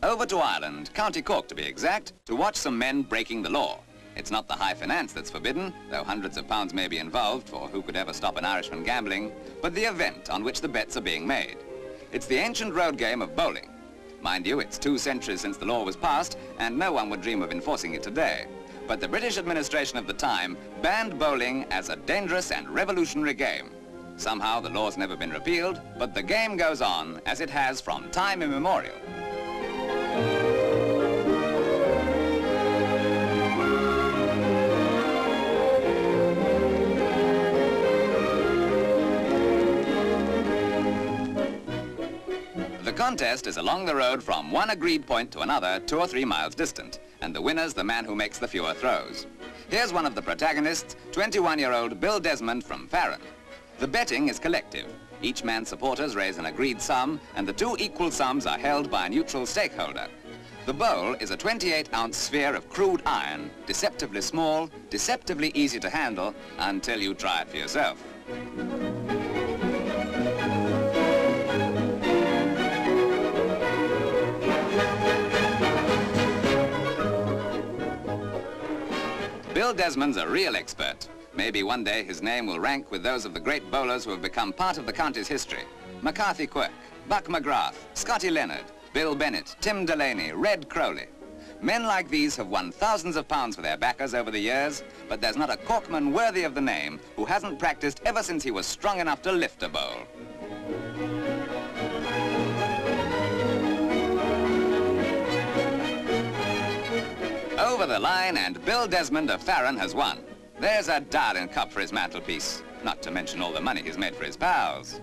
Over to Ireland, County Cork to be exact, to watch some men breaking the law. It's not the high finance that's forbidden, though hundreds of pounds may be involved, for who could ever stop an Irishman gambling, but the event on which the bets are being made. It's the ancient road game of bowling. Mind you, it's two centuries since the law was passed, and no one would dream of enforcing it today. But the British administration of the time banned bowling as a dangerous and revolutionary game. Somehow the law's never been repealed, but the game goes on as it has from time immemorial. Contest is along the road from one agreed point to another, two or three miles distant, and the winner's the man who makes the fewer throws. Here's one of the protagonists, 21-year-old Bill Desmond from Farran. The betting is collective. Each man's supporters raise an agreed sum, and the two equal sums are held by a neutral stakeholder. The bowl is a 28-ounce sphere of crude iron, deceptively small, deceptively easy to handle, until you try it for yourself. Bill Desmond's a real expert. Maybe one day his name will rank with those of the great bowlers who have become part of the county's history. McCarthy Quirk, Buck McGrath, Scotty Leonard, Bill Bennett, Tim Delaney, Red Crowley. Men like these have won thousands of pounds for their backers over the years, but there's not a corkman worthy of the name who hasn't practiced ever since he was strong enough to lift a bowl. Over the line and Bill Desmond of Farran has won. There's a darling cup for his mantelpiece, not to mention all the money he's made for his pals.